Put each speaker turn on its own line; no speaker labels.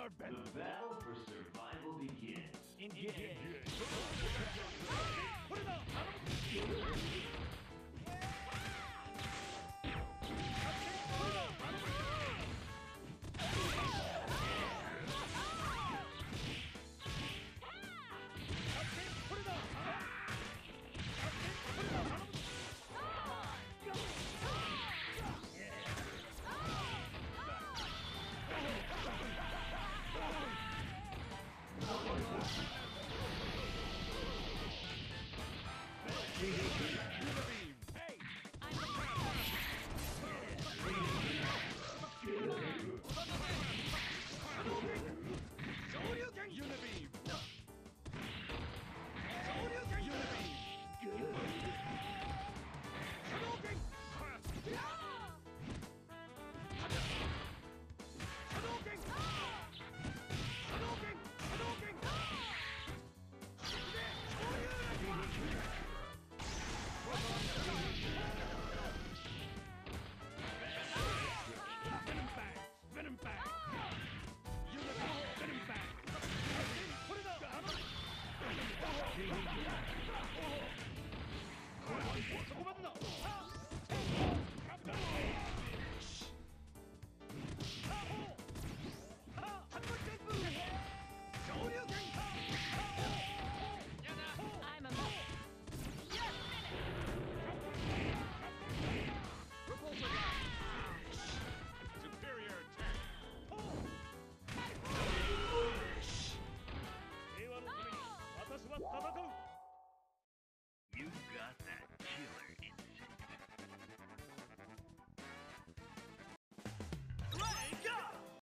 our best.
The battle for survival begins.
Engage. Engage.